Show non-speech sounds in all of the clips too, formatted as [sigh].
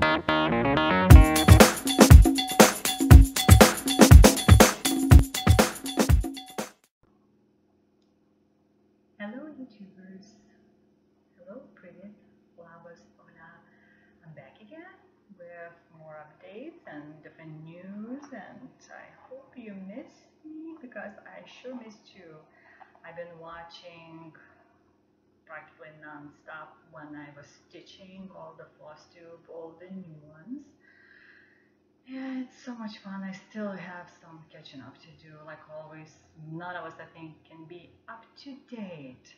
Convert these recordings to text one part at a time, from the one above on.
Hello YouTubers, hello Privet, Flowers. Hola, I'm back again with more updates and different news and I hope you miss me because I sure missed you. I've been watching practically non-stop um, when I was stitching all the floss tube, all the new ones. Yeah, it's so much fun. I still have some catching up to do. Like always, none of us, I think, can be up to date.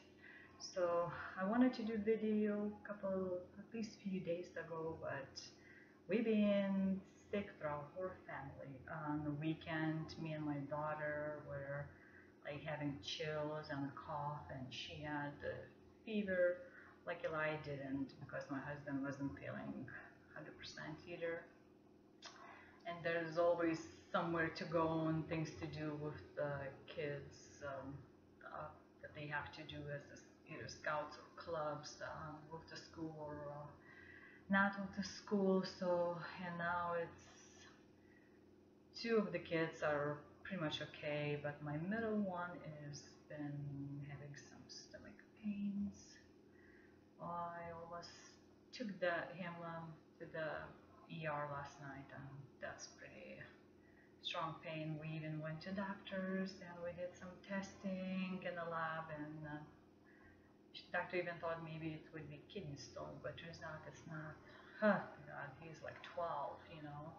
So I wanted to do video a couple, at least few days ago, but we've been sick throughout our family. On the weekend, me and my daughter were like having chills and cough, and she had a fever. Luckily, I didn't because my husband wasn't feeling 100% either and there's always somewhere to go and things to do with the kids um, uh, that they have to do as a, either scouts or clubs um, with the school or uh, not with the school. So and now it's two of the kids are pretty much okay, but my middle one is been having some stomach pains. I almost took the him to the ER last night and that's pretty strong pain. We even went to doctors and we did some testing in the lab and uh, doctor even thought maybe it would be kidney stone, but turns out it's not. Huh, God, he's like 12, you know.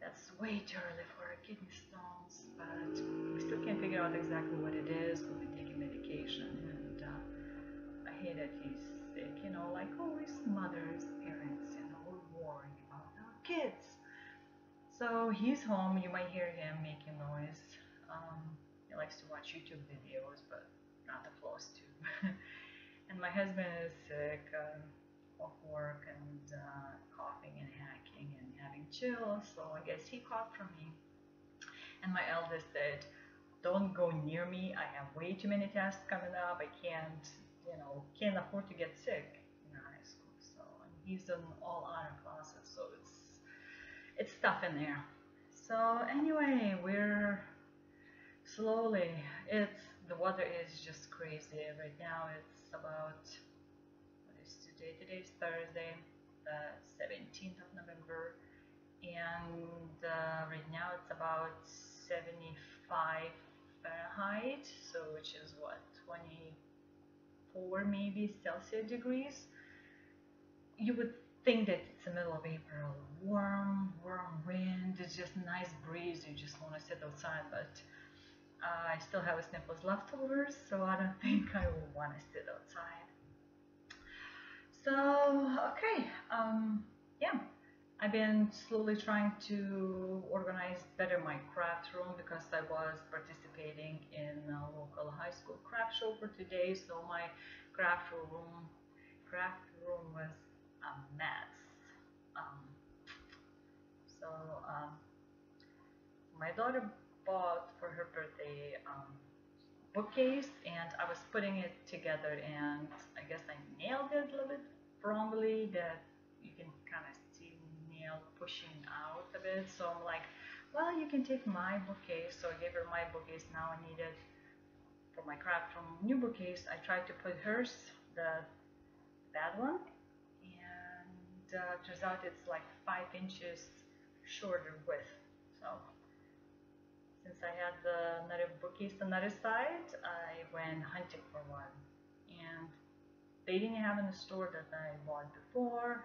That's way too early for kidney stones, but we still can't figure out exactly what it is. We'll be taking medication and uh, I hate that he's you know, like always mothers, parents, you know, worrying about our kids so he's home. You might hear him making noise. Um, he likes to watch YouTube videos, but not the floss [laughs] tube. and my husband is sick um, of work and uh, coughing and hacking and having chills. So I guess he caught from me. And my eldest said, "Don't go near me. I have way too many tests coming up. I can't, you know, can't afford to get sick in high school." So and he's in all honor classes, so it's it's tough in there. So anyway, we're slowly, it's, the weather is just crazy. Right now it's about, what is today? Today is Thursday, the 17th of November. And uh, right now it's about 75 Fahrenheit, so which is what, 24 maybe Celsius degrees. You would think that it's the middle of April, warm, warm wind, it's just nice breeze, you just want to sit outside, but uh, I still have a sniffles leftovers, so I don't [laughs] think I will want to sit outside. So, okay, um, yeah, I've been slowly trying to organize better my craft room because I was participating in a local high school craft show for today, so my craft room, craft room was a mess. Um, so um, my daughter bought for her birthday um, bookcase and I was putting it together and I guess I nailed it a little bit wrongly that you can see nail pushing out a bit. So I'm like well you can take my bookcase. So I gave her my bookcase. Now I needed for my craft from new bookcase. I tried to put hers the bad one. And uh, turns out it's like five inches shorter width. So since I had the another bookcase on the other side, I went hunting for one. And they didn't have in the store that I bought before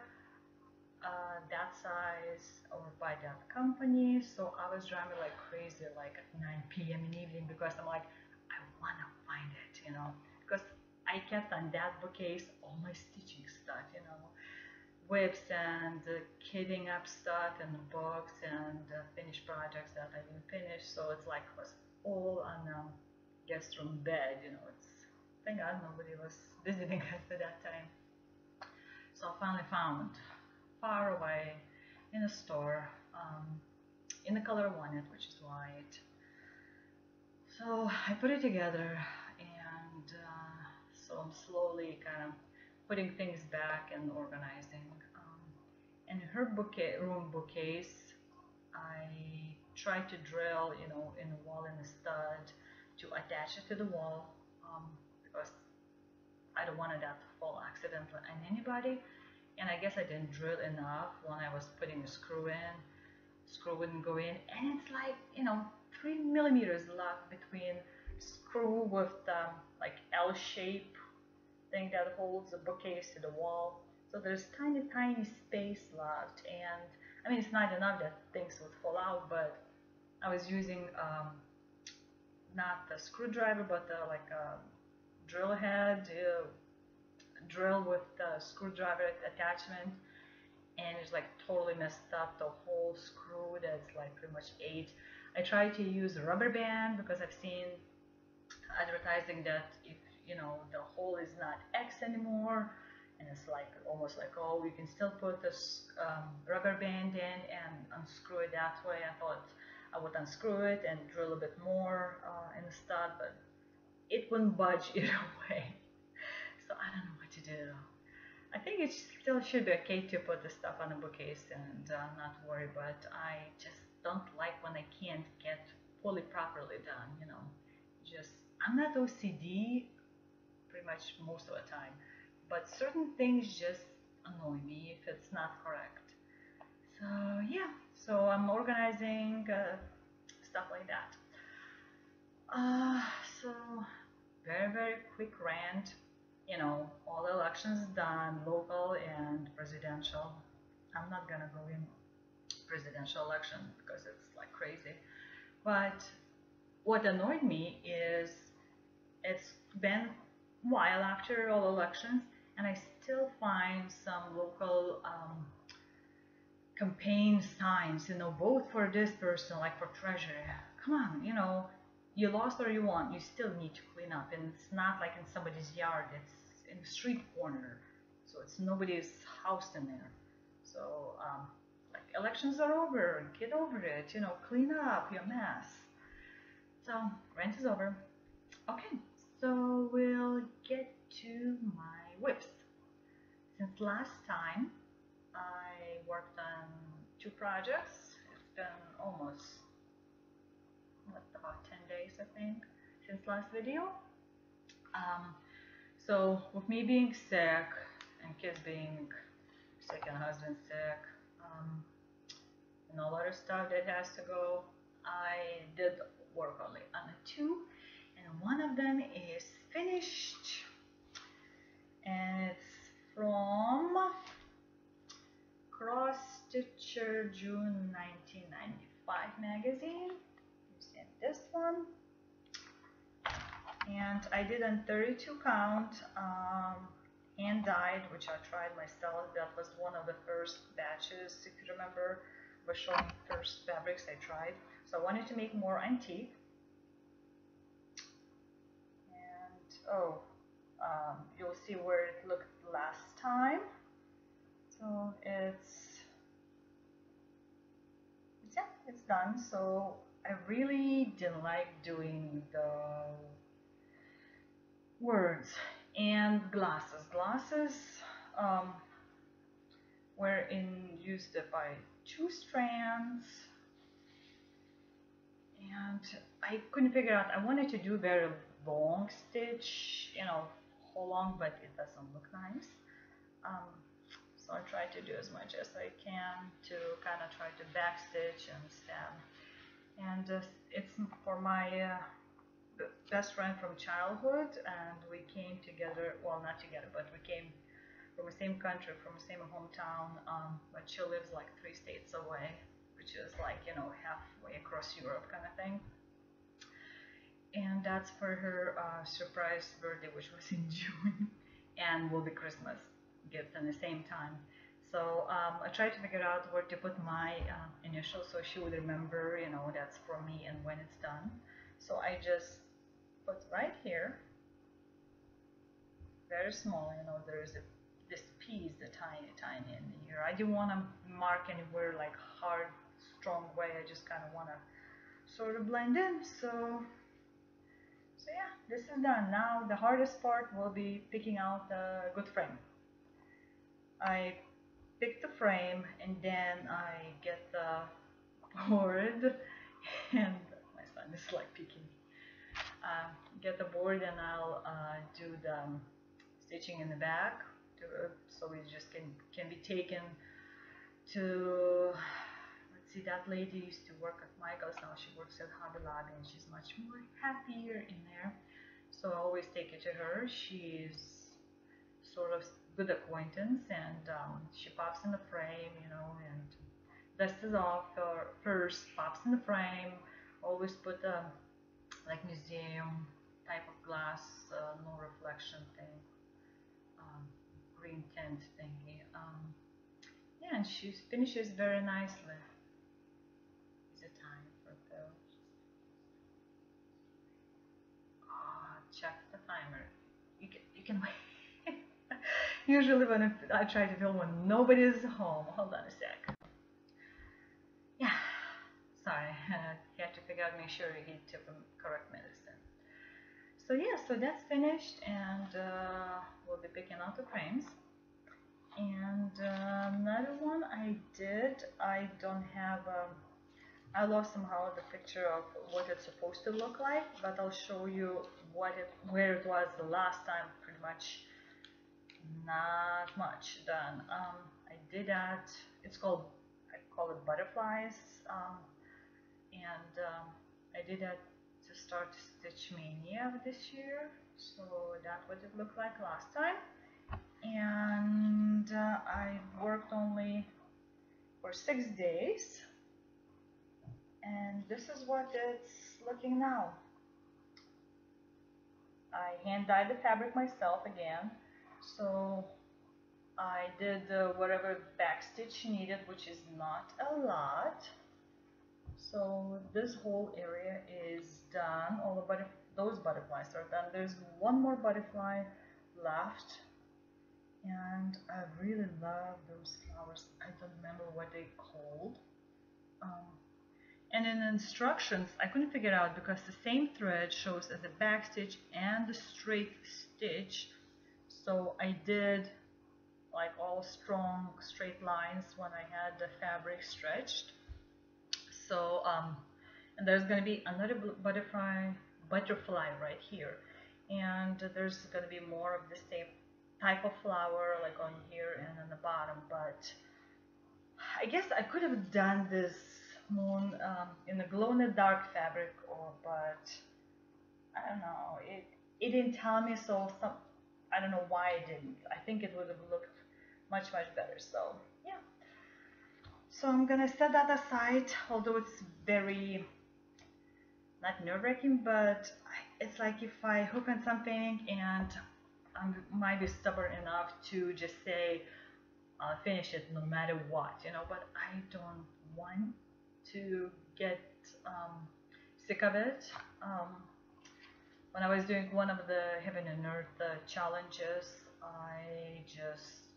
uh, that size or by that company. So I was driving like crazy like at 9 p.m. in evening because I'm like, I want to find it, you know, because I kept on that bookcase all my stitching stuff, you know, WIPs and uh, kitting up stuff and the books and uh, finished projects that I didn't finish. So it's like it was all on a guest room bed. You know, it's thank God nobody was [laughs] visiting us at that time. So I finally found far away in a store um, in the color I wanted, which is white. So I put it together and uh, so I'm slowly kind of putting things back and organizing And in her bouquet, room bookcase, I tried to drill, you know, in the wall in the stud to attach it to the wall um, because I don't want that to fall accidentally on anybody. And I guess I didn't drill enough when I was putting a screw in. Screw wouldn't go in, and it's like you know three millimeters left between screw with the like L shape thing that holds the bookcase to the wall. So there's tiny, tiny space left, and I mean it's not enough that things would fall out, but I was using um, not the screwdriver, but the, like a drill head, uh, drill with the screwdriver attachment, and it's like totally messed up the whole screw that's like pretty much eight. I tried to use a rubber band because I've seen advertising that if you know the hole is not X anymore, and it's like almost like oh you can still put this um, rubber band in and unscrew it that way. I thought I would unscrew it and drill a bit more uh, in the stud, but it wouldn't budge [laughs] either way. So I don't know do. I think it still should be okay to put the stuff on a bookcase and uh, not worry, but I just don't like when I can't get fully properly done, you know. Just, I'm not OCD pretty much most of the time, but certain things just annoy me if it's not correct. So yeah, so I'm organizing uh, stuff like that. Uh, so very very quick rant. You know, all elections done, local and presidential. I'm not gonna go in presidential election because it's like crazy. But what annoyed me is it's been a while after all elections, and I still find some local um, campaign signs, you know, vote for this person, like for treasurer. Come on, you know, you lost or you won, you still need to clean up. And it's not like in somebody's yard, it's in the street corner. So it's nobody's house in there. So, um, like, elections are over, get over it, you know, clean up your mess. So, rent is over. Okay, so we'll get to my WIPs. Since last time, I worked on two projects. It's been almost what, about 10 days, I think, since last video. Um, so with me being sick and kids being sick and husband sick um, and all other stuff that has to go, I did work only on two and one of them is finished and it's from Cross Stitcher June 1995 magazine. You see this one. And I did a 32 count um, hand dyed, which I tried myself. That was one of the first batches, if you remember, was showing first fabrics I tried. So I wanted to make more antique. And oh, um, you'll see where it looked last time. So it's, it's yeah, it's done. So I really didn't like doing the words and glasses. Glasses um, were in used by two strands and I couldn't figure out I wanted to do very long stitch you know whole long but it doesn't look nice um, so I try to do as much as I can to kind of try to backstitch and stab. And uh, it's for my uh, best friend from childhood, and we came together. Well, not together, but we came from the same country, from the same hometown. Um, but she lives like three states away, which is like you know halfway across Europe kind of thing. And that's for her uh, surprise birthday, which was in [laughs] June, and will be Christmas gift at the same time. So um, I tried to figure out where to put my uh, initials so she would remember, you know, that's for me and when it's done. So I just put right here, very small, you know, there's a, this piece, the tiny, tiny in here. I didn't want to mark anywhere like hard, strong way. I just kind of want to sort of blend in. So, so yeah, this is done. Now the hardest part will be picking out a good frame. I pick the frame and then I get the board [laughs] and my son is like picking uh, get the board and I'll uh, do the um, stitching in the back to, so it just can can be taken to let's see that lady used to work at Michael's. Now she works at Hobby Lobby and she's much more happier in there. So I always take it to her. She's sort of good acquaintance and um, she pops in the frame you know and dusts off or first pops in the frame always put a like museum type of glass uh, no reflection thing um, green tint thingy um, yeah and she finishes very nicely is it time for those ah check the timer you can you can [laughs] wait Usually when I try to film when nobody's home. Hold on a sec. Sorry. I had to figure out, make sure he took the correct medicine. So yeah, so that's finished and uh, we'll be picking out the frames. And uh, another one I did, I don't have, um, I lost somehow the picture of what it's supposed to look like, but I'll show you what it, where it was the last time pretty much not much done. Um, I did that. It's called I call it butterflies, um, and um, I did that to start Stitch Mania this year. So that's what it looked like last time, and uh, I worked only for six days, and this is what it's looking now. I hand dyed the fabric myself again so I did uh, whatever backstitch needed which is not a lot so this whole area is done all the butterf those butterflies are done. There's one more butterfly left and I really love those flowers. I don't remember what they called. Um, and in the instructions I couldn't figure out because the same thread shows as a back stitch and the straight stitch. So I did like all strong straight lines when I had the fabric stretched so um, and there's going to be another butterfly butterfly right here and there's going to be more of the same type of flower like on here and on the bottom but I guess I could have done this moon um, in a glow in the dark fabric or but I don't know it it didn't tell me so some I don't know why I didn't. I think it would have looked much, much better. So. So I'm going to set that aside, although it's very, not nerve-wracking, but it's like if I hook on something and I might be stubborn enough to just say, I'll finish it no matter what, you know, but I don't want to get um, sick of it. Um, when I was doing one of the Heaven and Earth uh, challenges, I just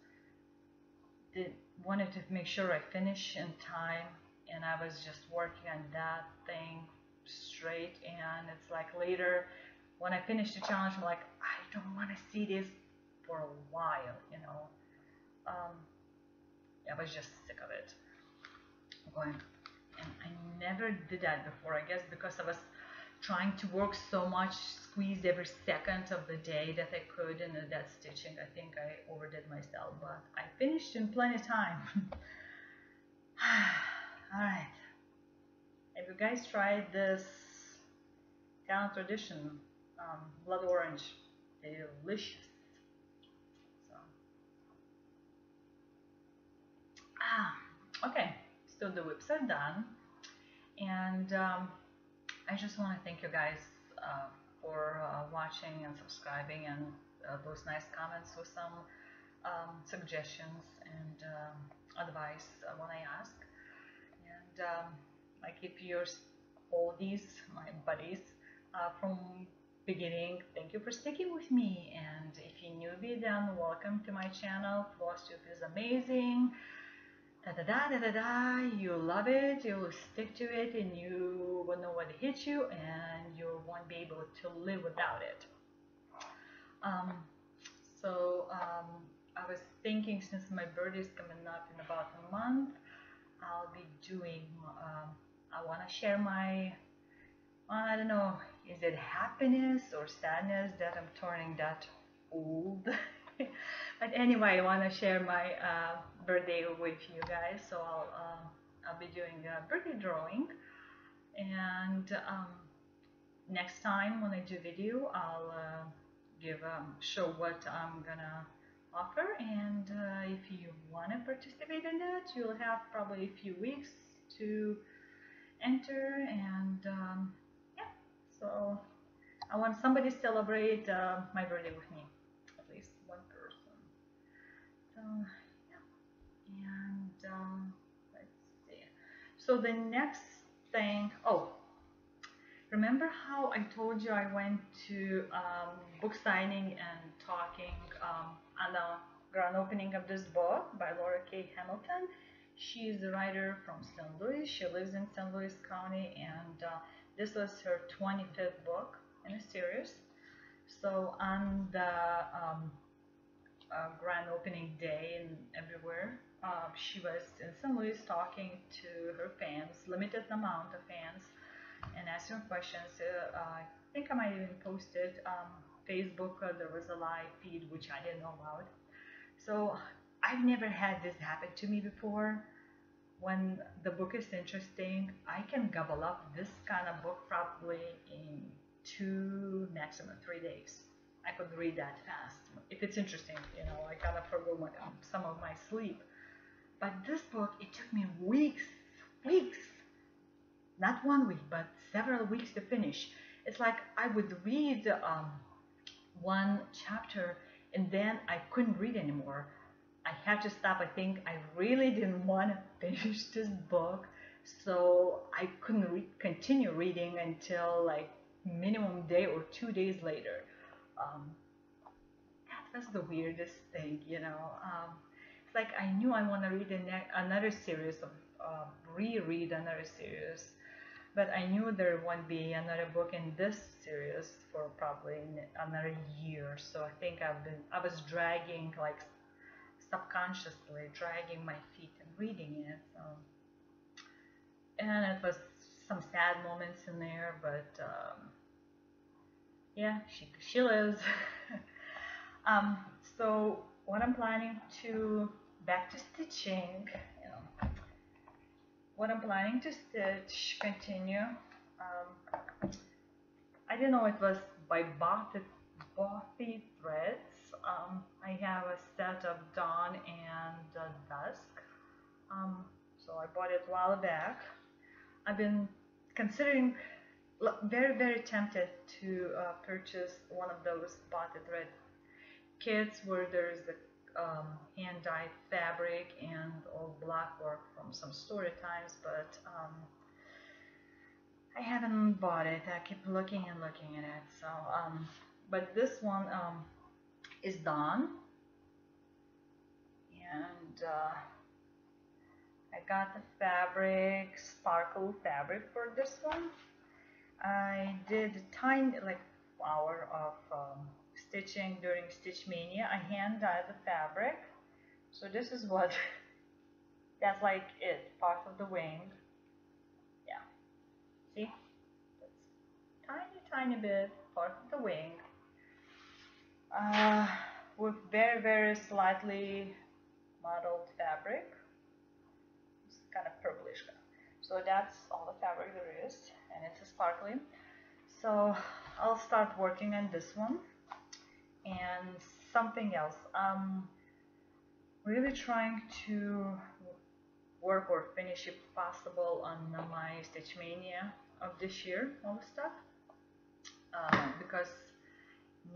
did wanted to make sure I finish in time, and I was just working on that thing straight. And it's like later, when I finished the challenge, I'm like, I don't want to see this for a while, you know. Um, I was just sick of it. Going, and I never did that before. I guess because I was trying to work so much, squeezed every second of the day that I could, and that stitching, I think I overdid myself, but I finished in plenty of time. [sighs] Alright. Have you guys tried this town tradition um, blood orange? Delicious. So. Ah, okay. So the WIPs are done. And um, I just want to thank you guys uh, for uh, watching and subscribing and uh, those nice comments with some um, suggestions and um, advice when I ask. And um, I keep yours, all these, my buddies, uh, from beginning. Thank you for sticking with me. And if you're newbie, then welcome to my channel. FlossTube is amazing da da da da da da, you love it, you stick to it, and you will know what hits you, and you won't be able to live without it. Um, so um, I was thinking since my birthday is coming up in about a month, I'll be doing. Um, I want to share my. I don't know. Is it happiness or sadness that I'm turning that old? [laughs] but anyway, I want to share my uh, birthday with you guys. So I'll uh, I'll be doing a birthday drawing, and um, next time when I do video, I'll uh, give um, show what I'm gonna offer. And uh, if you want to participate in that you'll have probably a few weeks to enter and um, yeah. So I want somebody to celebrate uh, my birthday with me at least one person. So um, let's see so the next thing oh remember how I told you I went to um, book signing and talking um, on the grand opening of this book by Laurell K. Hamilton. She's a writer from St. Louis. She lives in St. Louis County, and uh, this was her 25th book in a series. So on the um, uh, grand opening day and everywhere, uh, she was in St. Louis talking to her fans, limited amount of fans, and asking questions. Uh, I think I might even post it. Um, Facebook, uh, there was a live feed which I didn't know about. So I've never had this happen to me before. When the book is interesting, I can gobble up this kind of book probably in two, maximum three days. I could read that fast. If it's interesting, you know, I kind of forgo um, some of my sleep. But this book, it took me weeks, weeks, not one week, but several weeks to finish. It's like I would read um, one chapter and then I couldn't read anymore. I had to stop. I think I really didn't want to [laughs] finish this book, so I couldn't re continue reading until like minimum day or two days later. Um, that was the weirdest thing, you know. Um, like I knew I want to read another series of uh, reread another series but I knew there won't be another book in this series for probably another year. So I think I've been I was dragging like subconsciously dragging my feet and reading it. And it was some sad moments in there, but um, yeah, she she lives. [laughs] um, so what I'm planning to back to stitching. What I'm planning to stitch continue um, I didn't know it was by Bothy, Bothy Threads. Um, I have a set of dawn and uh, dusk. Um, so I bought it a while back. I've been considering very very tempted to uh, purchase one of those Bothy Thread kits where there's the um, hand-dyed fabric and old black work from some story times, but um, I haven't bought it. I keep looking and looking at it. So, um, but this one um, is done, and uh, I got the fabric, sparkle fabric for this one. I did a tiny, like, hour of um, stitching during Stitch Mania, I hand dyed the fabric. So this is what, [laughs] that's like it, part of the wing. Yeah, see? That's tiny, tiny bit, part of the wing. Uh, with very, very slightly mottled fabric. It's kind of purplish. So that's all the fabric there is, and it's sparkling. So I'll start working on this one and something else. I'm really trying to work or finish if possible on my Stitch Mania of this year, all the stuff. Uh, because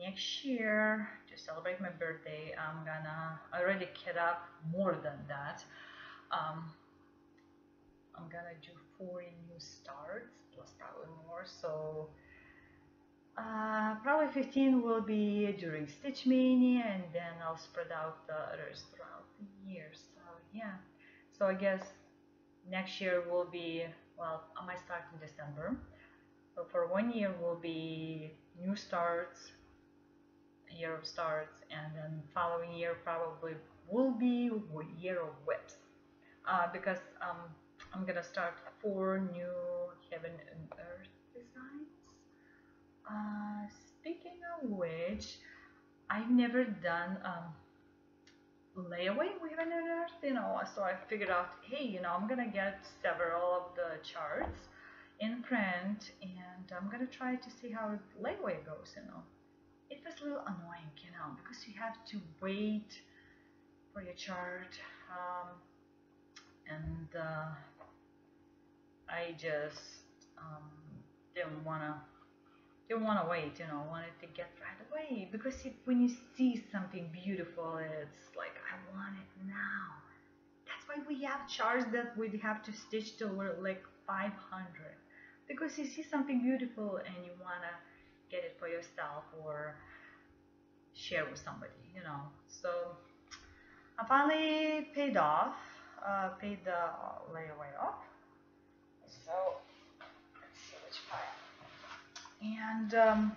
next year, to celebrate my birthday, I'm gonna already get up more than that. Um, I'm gonna do 40 new starts, plus probably more, so uh, probably 15 will be during Stitch Mania and then I'll spread out the others throughout the year. So yeah, so I guess next year will be, well, I might start in December. But for one year will be new starts year of starts and then following year probably will be year of WIPs uh, because um, I'm gonna start four new heaven and earth uh, speaking of which I've never done um, layaway with and earth you know so I figured out hey you know I'm gonna get several of the charts in print and I'm gonna try to see how layaway goes you know. It was a little annoying you know because you have to wait for your chart um, and uh, I just um, didn't wanna didn't want to wait, you know, wanted to get right away because if, when you see something beautiful, it's like I want it now. That's why we have charts that we have to stitch till we're like 500 because you see something beautiful and you want to get it for yourself or share with somebody, you know. So I finally paid off, uh, paid the layaway off. So And um,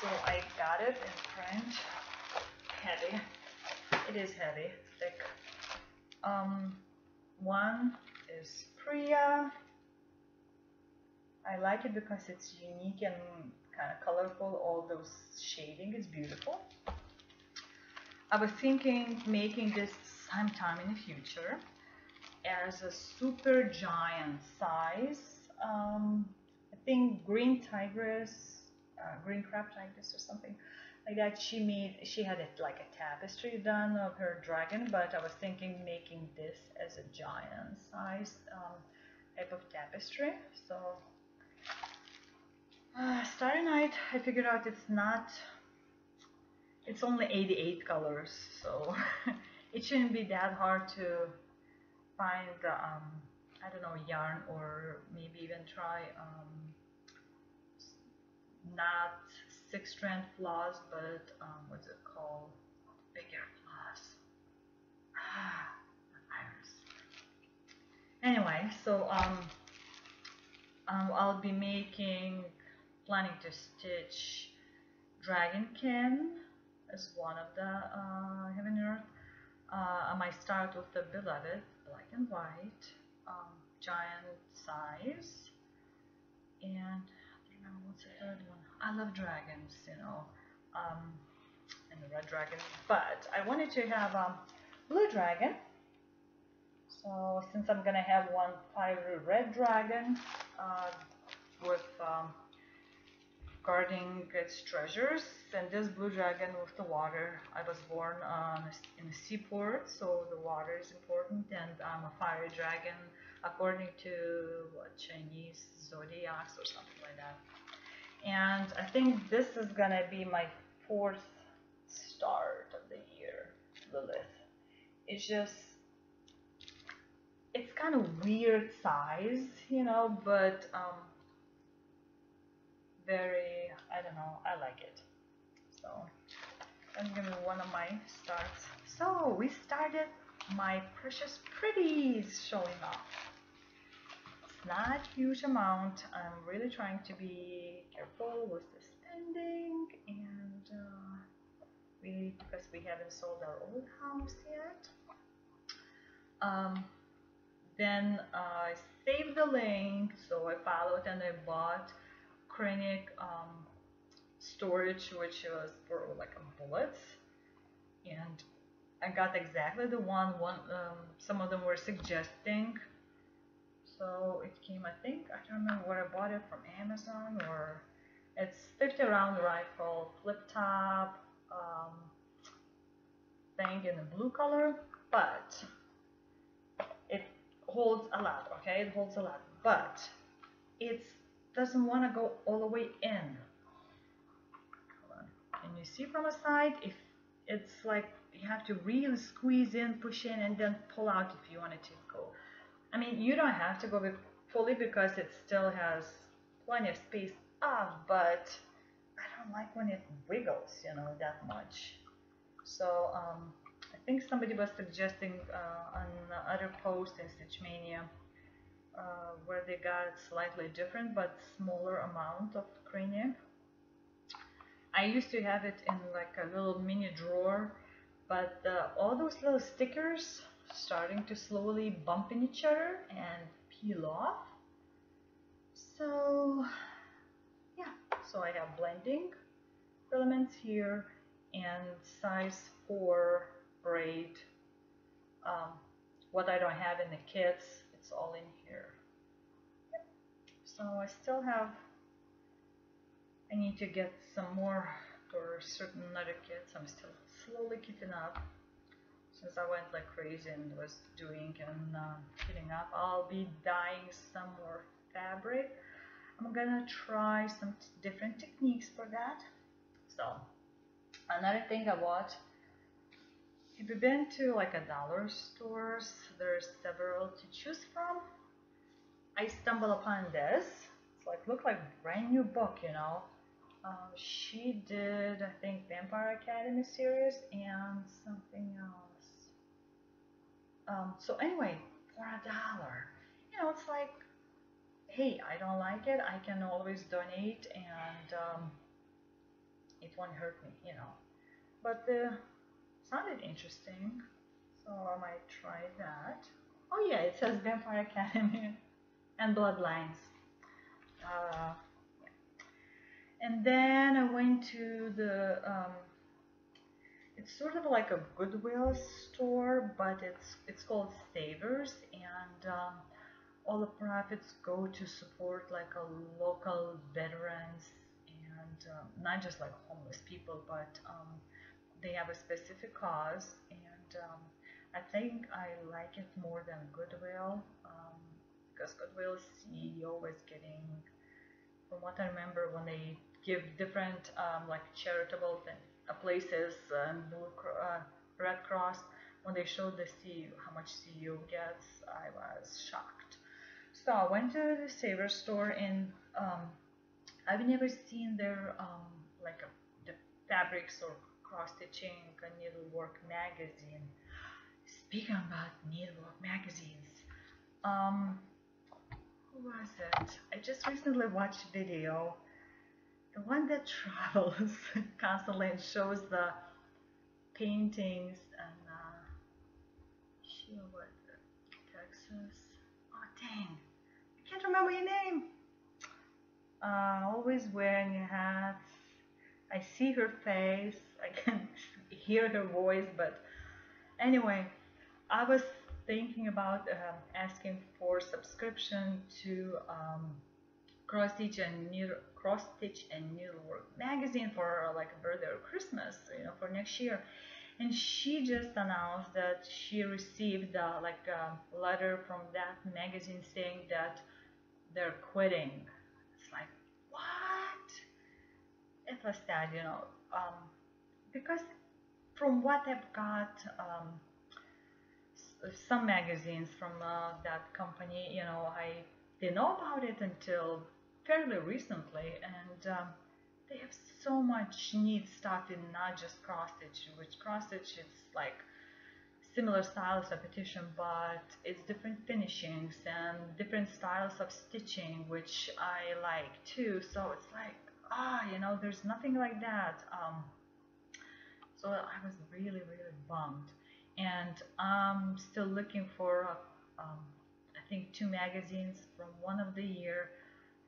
so I got it in print, heavy. It is heavy, thick. Um, one is Priya. I like it because it's unique and kind of colorful. All those shading is beautiful. I was thinking making this sometime in the future as a super giant size. Um, I think green tigress, uh, green crab tigress or something like that. She made, she had it like a tapestry done of her dragon, but I was thinking making this as a giant size um, type of tapestry. So uh, Starry Night, I figured out it's not, it's only 88 colors, so [laughs] it shouldn't be that hard to find, um, I don't know, yarn or maybe even try um, not six strand floss, but um, what's it called? Bigger floss. Ah, iris. Anyway, so um, um, I'll be making planning to stitch Dragonkin as one of the uh, Heaven Earth. Uh, I might start with the Beloved, black and white, um, giant size, and I remember what's the third one. I love dragons, you know, um, and the red dragon, but I wanted to have a um, blue dragon. So since I'm gonna have one fiery red dragon uh, with um, guarding its treasures. And this blue dragon with the water. I was born um, in a seaport, so the water is important. And I'm a fiery dragon according to what Chinese zodiacs or something like that. And I think this is gonna be my fourth start of the year, Lilith. It's just it's kind of weird size, you know, but um, very, I don't know, I like it. So that's gonna be one of my starts. So we started my precious pretties showing off. It's not huge amount. I'm really trying to be careful with the spending and uh, we because we haven't sold our old house yet. Um, then I saved the link, so I followed and I bought Kreinik um, storage, which was for like bullets, and I got exactly the one. One, um, some of them were suggesting, so it came. I think I don't remember where I bought it from Amazon or it's 50 round rifle, flip top um, thing in a blue color, but it holds a lot. Okay, it holds a lot, but it's doesn't want to go all the way in. And you see from a side, if it's like you have to really squeeze in, push in, and then pull out if you want it to go. I mean, you don't have to go fully because it still has plenty of space up, but I don't like when it wiggles, you know, that much. So um, I think somebody was suggesting uh, on other post in Stitchmania uh, where they got slightly different but smaller amount of Kreinik. I used to have it in like a little mini drawer but uh, all those little stickers starting to slowly bump in each other and peel off so yeah so I have blending elements here and size 4 braid um, what I don't have in the kits it's all in here. Yep. so I still have I need to get some more for certain other kits. I'm still slowly keeping up. Since I went like crazy and was doing and uh, keeping up I'll be dyeing some more fabric. I'm gonna try some different techniques for that. So another thing I bought if you've been to like a dollar stores there's several to choose from. I stumbled upon this. It's like look like a brand new book you know? Uh, she did I think Vampire Academy series and something else. Um, so anyway for a dollar you know it's like hey I don't like it I can always donate and um, it won't hurt me you know? But the sounded interesting, so I might try that. Oh yeah, it says Vampire Academy [laughs] and Bloodlines. Uh. And then I went to the, um, it's sort of like a Goodwill store, but it's it's called Savers, and um, all the profits go to support like a local veterans and um, not just like homeless people, but um, they have a specific cause and um, I think I like it more than Goodwill um, because Goodwill CEO was getting from what I remember when they give different um, like charitable thing, uh, places and Blue uh, Red Cross when they showed the CEO how much CEO gets I was shocked. So I went to the Saver store and um, I've never seen their um, like a, the fabrics or cross-stitching needlework magazine. Speaking about needlework magazines, um, who was it? I just recently watched a video, the one that [laughs] travels constantly and shows the paintings and uh, she was Texas. Oh dang, I can't remember your name. Uh, always wearing a hat. I see her face. I can hear her voice, but anyway, I was thinking about um, asking for subscription to um, Cross Stitch and Needle Cross Stitch and Needlework magazine for uh, like a birthday or Christmas, you know, for next year. And she just announced that she received uh, like a letter from that magazine saying that they're quitting. It's like what? It was sad, you know. Um, because from what I've got, um, some magazines from uh, that company, you know, I didn't know about it until fairly recently, and um, they have so much neat stuff in not just cross stitch, which cross stitch is like similar styles of repetition, but it's different finishings and different styles of stitching, which I like too. So it's like, ah, you know, there's nothing like that. Um, so I was really, really bummed. And I'm still looking for, um, I think, two magazines from one of the year.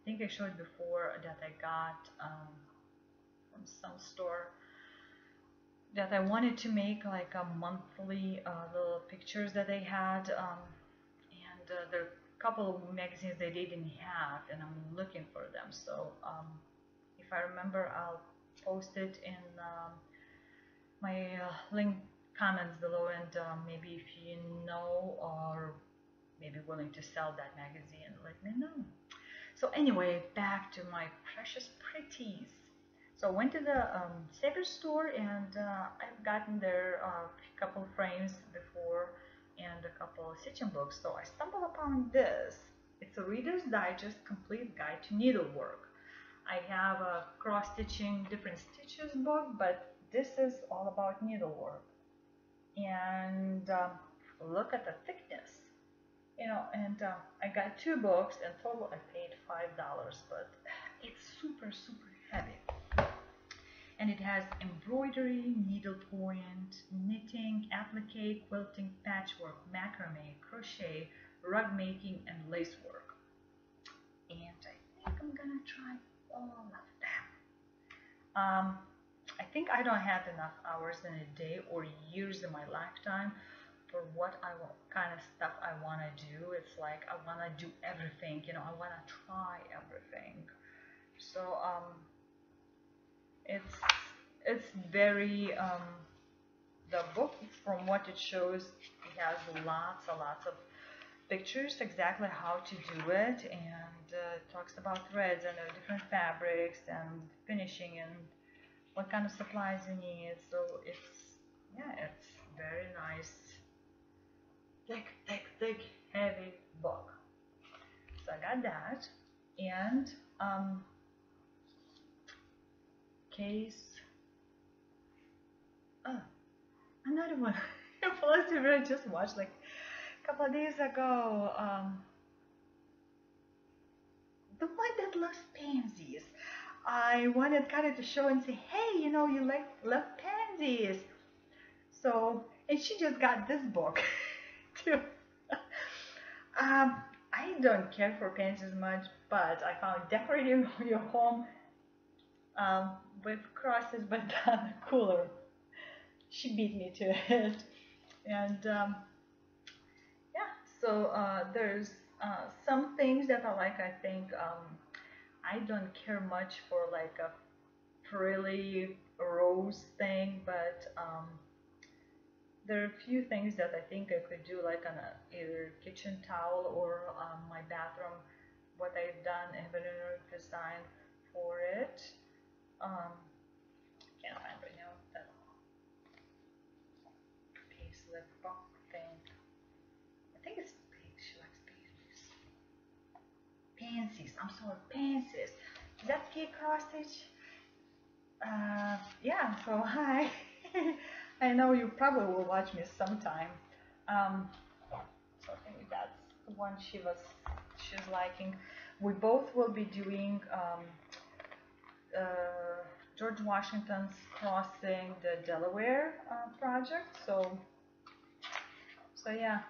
I think I showed before that I got um, from some store that I wanted to make like a monthly uh, little pictures that they had. Um, and uh, there are a couple of magazines they didn't have, and I'm looking for them. So um, if I remember, I'll post it in um, my uh, link comments below and uh, maybe if you know or maybe willing to sell that magazine let me know. So anyway back to my precious pretties. So I went to the um, store and uh, I've gotten there a uh, couple frames before and a couple of stitching books. So I stumbled upon this. It's a Reader's Digest complete guide to needlework. I have a cross stitching different stitches book but this is all about needlework and um, look at the thickness you know, and uh, I got two books. and total, I paid five dollars, but it's super, super heavy. And it has embroidery, needlepoint, knitting, applique, quilting, patchwork, macrame, crochet, rug making, and lace work. And I think I'm gonna try all of them. Um, think I don't have enough hours in a day or years in my lifetime for what I want, kind of stuff I want to do. It's like I want to do everything, you know, I want to try everything. So um, it's it's very um, the book from what it shows it has lots and lots of pictures exactly how to do it and uh, talks about threads and the different fabrics and finishing and what kind of supplies you need so it's yeah it's very nice. Thick thick thick heavy book so I got that and um, case oh another one. [laughs] I just watched like a couple of days ago um, the one that loves pansies I wanted Kara to show and say, hey, you know, you like love pansies. So, and she just got this book [laughs] too. um, I don't care for pansies much, but I found decorating [laughs] your home um, with crosses but [laughs] done cooler. She beat me to it. And um, yeah, so uh, there's uh, some things that I like, I think. Um, I don't care much for like a frilly rose thing, but um, there are a few things that I think I could do like on a either kitchen towel or um, my bathroom. What I've done, I have another design for it. Um, can't find right now that paisley book thing. I think it's pansies. I'm sorry, pansies. Is that Kate cross stitch? Uh, yeah, so [laughs] hi. I know you probably will watch me sometime. Um, so I that's the one she was, she's liking. We both will be doing um, uh, George Washington's Crossing the Delaware uh, project. So, so yeah.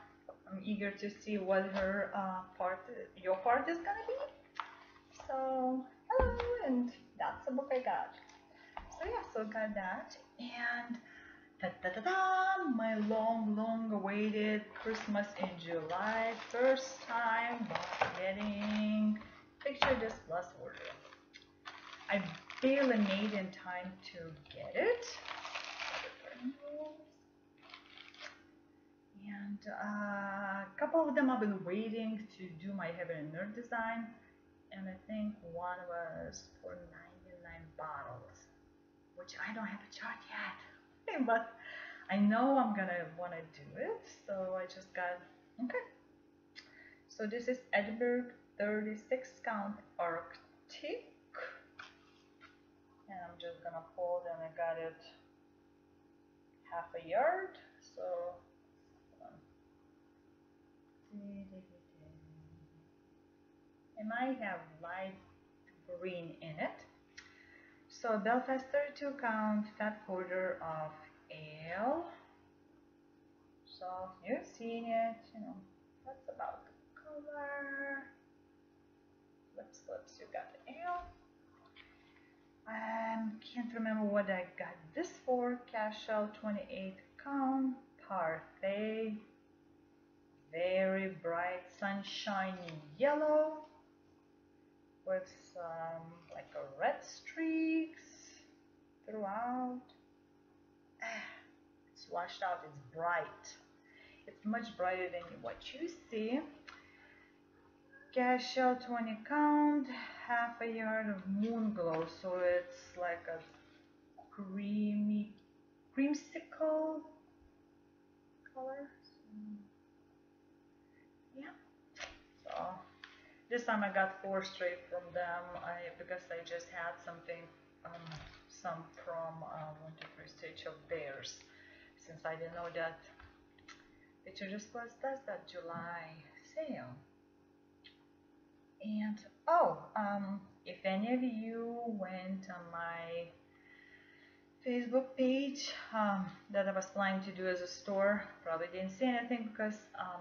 I'm eager to see what her uh, part, your part is gonna be. So, hello, and that's the book I got. So yeah, so got that, and da da da da, my long, long awaited Christmas in July, first time getting picture this plus order. I barely made in time to get it. And uh, a couple of them I've been waiting to do my Heaven and Earth design. And I think one was for 99 bottles, which I don't have a chart yet. [laughs] but I know I'm gonna wanna do it. So I just got, okay. So this is Edinburgh 36 count Arctic. And I'm just gonna fold and I got it half a yard. So it might have light green in it. So Belfast 32 count fat quarter of ale. So you've seen it, you know, that's about the color. Flips, flips, you got the ale. I um, can't remember what I got this for. Cashel 28 count, parfait very bright sunshiny yellow with some like a red streaks throughout. Ah, it's washed out, it's bright. It's much brighter than what you see. Cashel 20 count, half a yard of moon glow, so it's like a creamy, creamsicle color. This time I got four straight from them I, because I just had something, um, some from uh, One Stitch of theirs, since I didn't know that Picture This Plus does that July sale. And oh, um, if any of you went on my Facebook page um, that I was planning to do as a store, probably didn't see anything because um,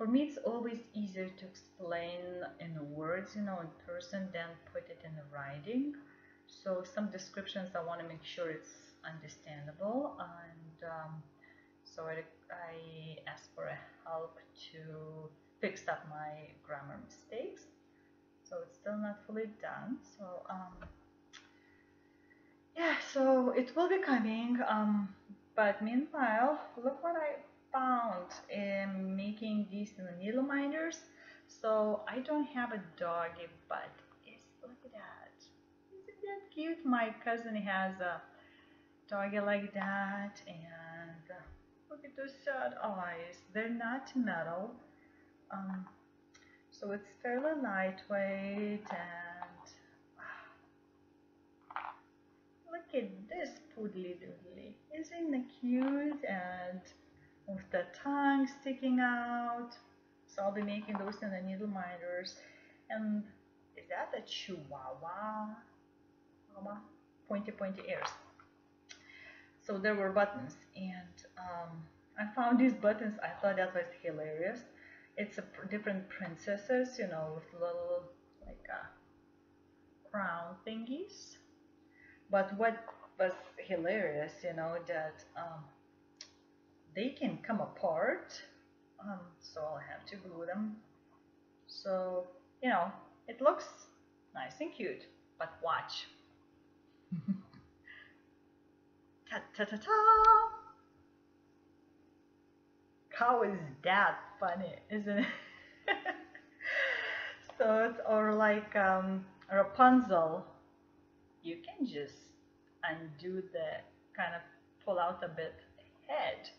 for me it's always easier to explain in words, you know, in person than put it in writing. So some descriptions I want to make sure it's understandable and um, so I, I asked for help to fix up my grammar mistakes so it's still not fully done so um, yeah so it will be coming um, but meanwhile look what I found in making these needle minders so I don't have a doggy but it's look at that. Isn't that cute? My cousin has a doggy like that and uh, look at those sad eyes. They're not metal. Um, so it's fairly lightweight and [sighs] look at this poodly doodly isn't it cute? And with the tongue sticking out so I'll be making those in the needle minders. And is that a chihuahua? Pointy pointy ears. So there were buttons and um, I found these buttons. I thought that was hilarious. It's a different princesses you know with little like uh, crown thingies. But what was hilarious you know that um, they can come apart um, so I'll have to glue them so you know it looks nice and cute but watch [laughs] Ta ta ta ta! How is that funny, isn't it? [laughs] so it's or like um, Rapunzel. You can just undo the kind of pull out a bit head.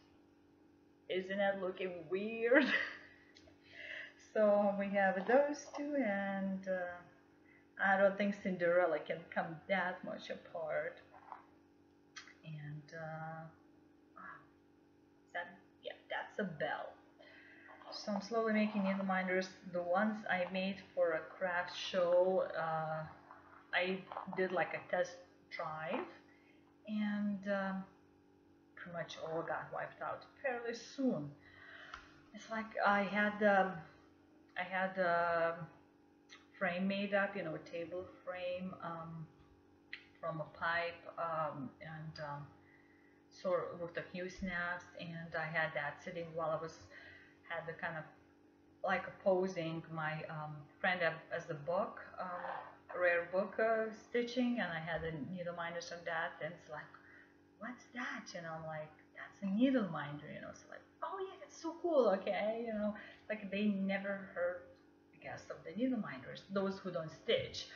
Isn't it looking weird? [laughs] so we have those two and uh, I don't think Cinderella can come that much apart. And uh, that yeah that's a bell. So I'm slowly making needle minders the ones I made for a craft show uh, I did like a test drive. And um, pretty much all got wiped out fairly soon. It's like I had um, I had a frame made up you know a table frame um, from a pipe um, and um, sort of with a few snaps and I had that sitting while I was had the kind of like posing my um, friend as a book um, rare book uh, stitching and I had a needle minders on that and it's like what's that know I'm like that's a needle minder you know it's like oh yeah it's so cool okay you know like they never heard I guess of the needle minders those who don't stitch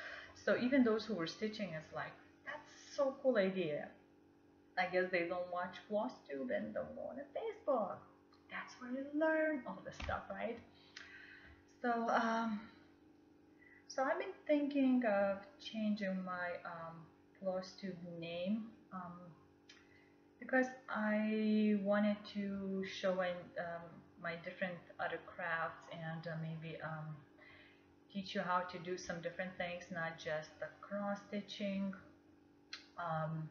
so even those who were stitching is like that's so cool idea. I guess they don't watch FlossTube and don't go on Facebook. That's where you learn all the stuff, right? So, um, so I've been thinking of changing my um, FlossTube name um, because I wanted to show in, um, my different other crafts and uh, maybe um, teach you how to do some different things, not just the cross stitching um,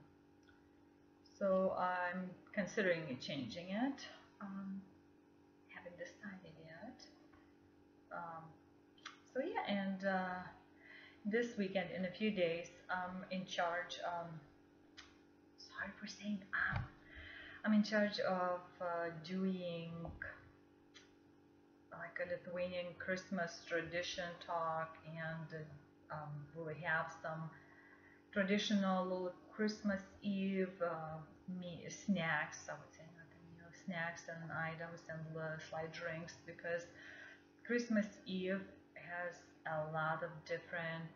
so I'm considering changing it. Um, haven't decided yet. Um, so yeah, and uh, this weekend, in a few days, I'm in charge. Sorry for saying um, I'm in charge of uh, doing like a Lithuanian Christmas tradition talk, and um, we'll have some traditional Christmas Eve uh, me snacks, I would say snacks and items and slight drinks because Christmas Eve has a lot of different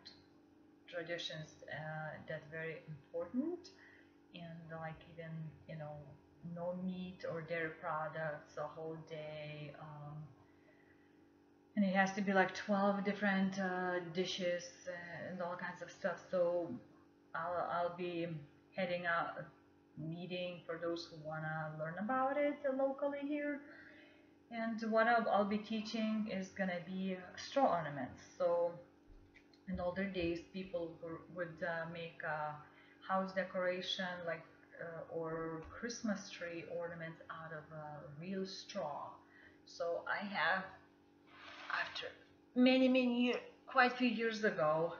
traditions uh, that very important and like even you know no meat or dairy products a whole day um, and it has to be like 12 different uh, dishes and all kinds of stuff so I'll, I'll be heading out a meeting for those who want to learn about it locally here And what I'll, be teaching is gonna be straw ornaments. So in older days, people would uh, make a house decoration like uh, or Christmas tree ornaments out of uh, real straw. So I have, after many many years, quite a few years ago,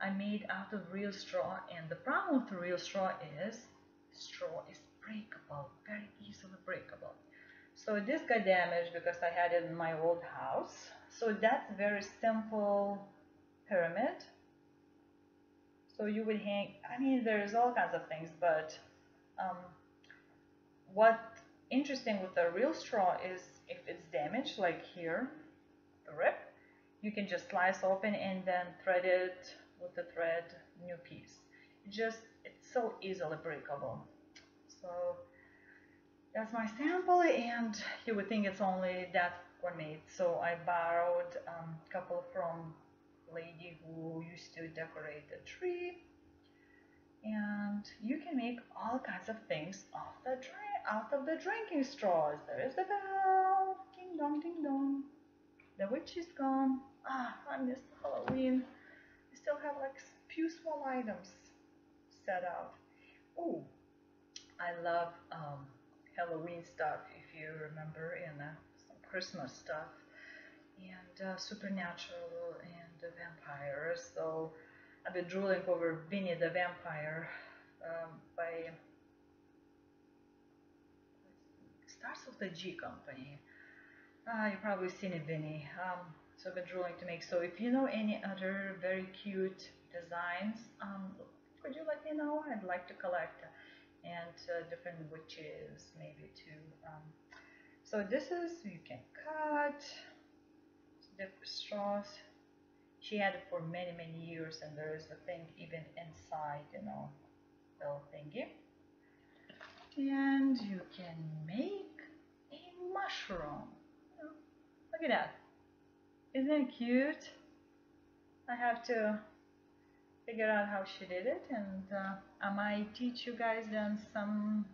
I made out of real straw. And the problem with real straw is straw is breakable, very easily breakable. So this got damaged because I had it in my old house. So that's very simple pyramid. So you would hang, I mean, there's all kinds of things, but um, what interesting with the real straw is if it's damaged, like here, the rip, you can just slice open and then thread it with the thread, new piece. It just, it's so easily breakable. So that's my sample and you would think it's only that one made. So I borrowed a um, couple from lady who used to decorate the tree and you can make all kinds of things off the out of the drinking straws. There is the bell, ding dong, ding dong. The witch is gone. Ah, I missed Halloween. I still have like few small items set out. Oh, I love um, Halloween stuff. If you remember, in uh, some Christmas stuff and uh, supernatural and the vampire. So I've been drooling over Vinny the Vampire um, by starts with the G company. Uh, you've probably seen it, Vinny. Um, so I've been drooling to make. So if you know any other very cute designs, um, could you let me know? I'd like to collect and uh, different witches maybe too. Um, so this is you can cut different straws she had it for many many years and there is a thing even inside you know little thingy and you can make a mushroom. Look at that. Isn't it cute? I have to figure out how she did it and uh, I might teach you guys then some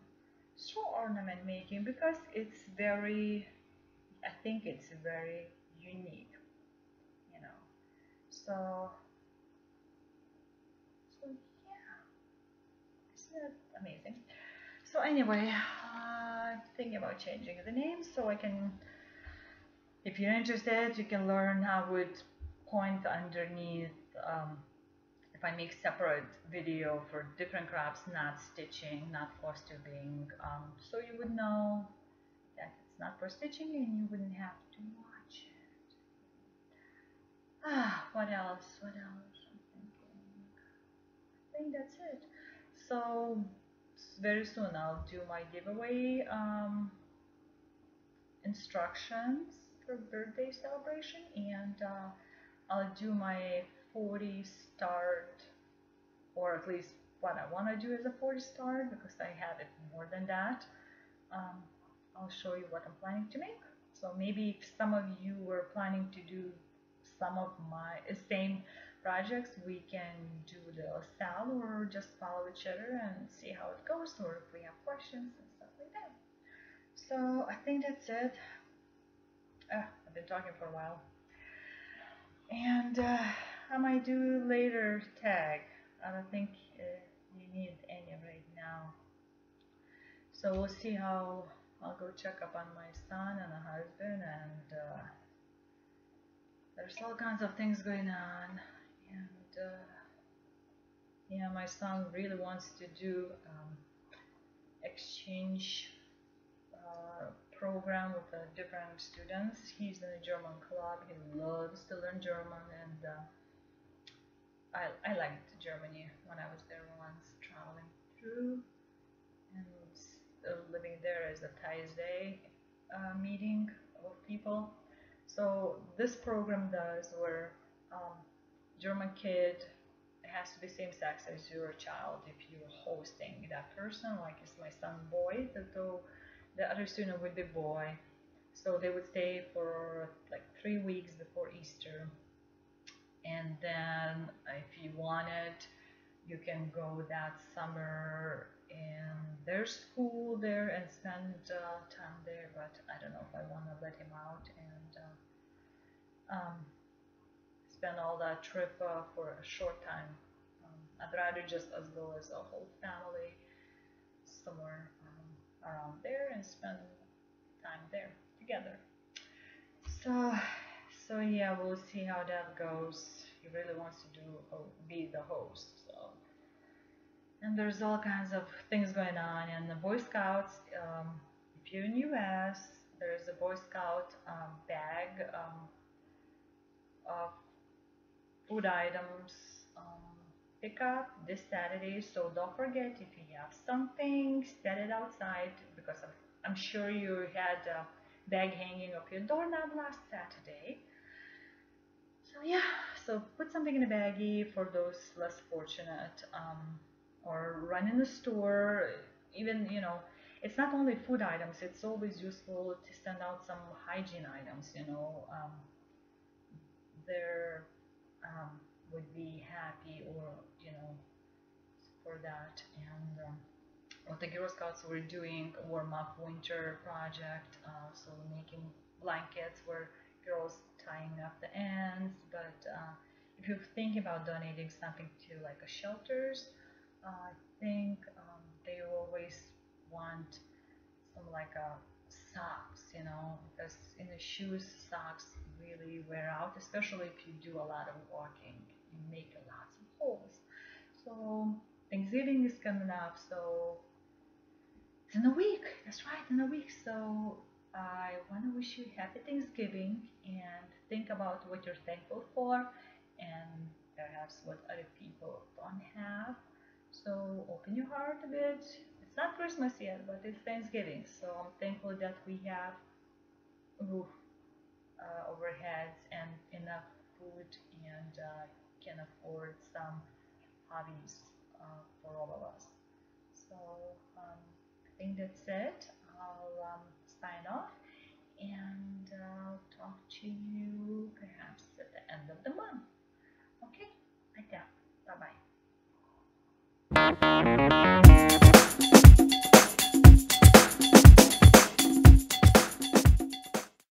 straw ornament making because it's very I think it's very unique so, so yeah, isn't that amazing? So anyway, I'm thinking about changing the name so I can, if you're interested, you can learn how it point underneath um, if I make separate video for different crafts, not stitching, not floss tubing, um, so you would know that it's not for stitching and you wouldn't have to. Ah, what else? What else? I think that's it. So very soon I'll do my giveaway um, instructions for birthday celebration and uh, I'll do my 40 start or at least what I want to do is a 40 start because I have it more than that. Um, I'll show you what I'm planning to make. So maybe if some of you were planning to do some of my same projects we can do the style or just follow each other and see how it goes or if we have questions and stuff like that. So I think that's it. Uh, I've been talking for a while. And uh, I might do later tag. I don't think uh, you need any right now. So we'll see how I'll go check up on my son and a husband and uh, there's all kinds of things going on and uh, yeah my son really wants to do um, exchange uh, program with uh, different students. He's in a German club. He loves to learn German and uh, I, I liked Germany when I was there once traveling through and living there as a Thursday uh, meeting of people so this program does where um, German kid has to be same sex as your child if you're hosting that person, like it's my son boy, so the other student would be boy. So they would stay for like three weeks before Easter. And then if you wanted, you can go that summer in their school there and spend uh, time there, but I don't know if I want to let him out and um, spend all that trip uh, for a short time. Um, I'd rather just us go as a whole family somewhere um, around there and spend time there together. So, so yeah, we'll see how that goes. He really wants to do oh, be the host, so and there's all kinds of things going on. And the Boy Scouts, um, if you're in U.S., there's a Boy Scout um, bag um, of food items um, pickup this Saturday. So don't forget if you have something, set it outside because I'm, I'm sure you had a bag hanging up your doorknob last Saturday. So yeah, so put something in a baggie for those less fortunate. Um, or run in the store even you know it's not only food items it's always useful to send out some hygiene items you know um, there um, would be happy or you know for that. And um, what the Girl Scouts were doing a warm up winter project uh, so making blankets where girls tying up the ends. But uh, if you think about donating something to like a shelters I think um, they always want some like a socks, you know, because in the shoes, socks really wear out, especially if you do a lot of walking. You make lots of holes. So Thanksgiving is coming up, so it's in a week. That's right, in a week. So I want to wish you happy Thanksgiving and think about what you're thankful for and perhaps what other people don't have. So open your heart a bit. It's not Christmas yet, but it's Thanksgiving. So I'm thankful that we have roof uh, over heads and enough food and uh, can afford some hobbies uh, for all of us. So um, I think that's it. I'll um, sign off and I'll talk to you perhaps at the end of the month. Okay, like that. Bye bye.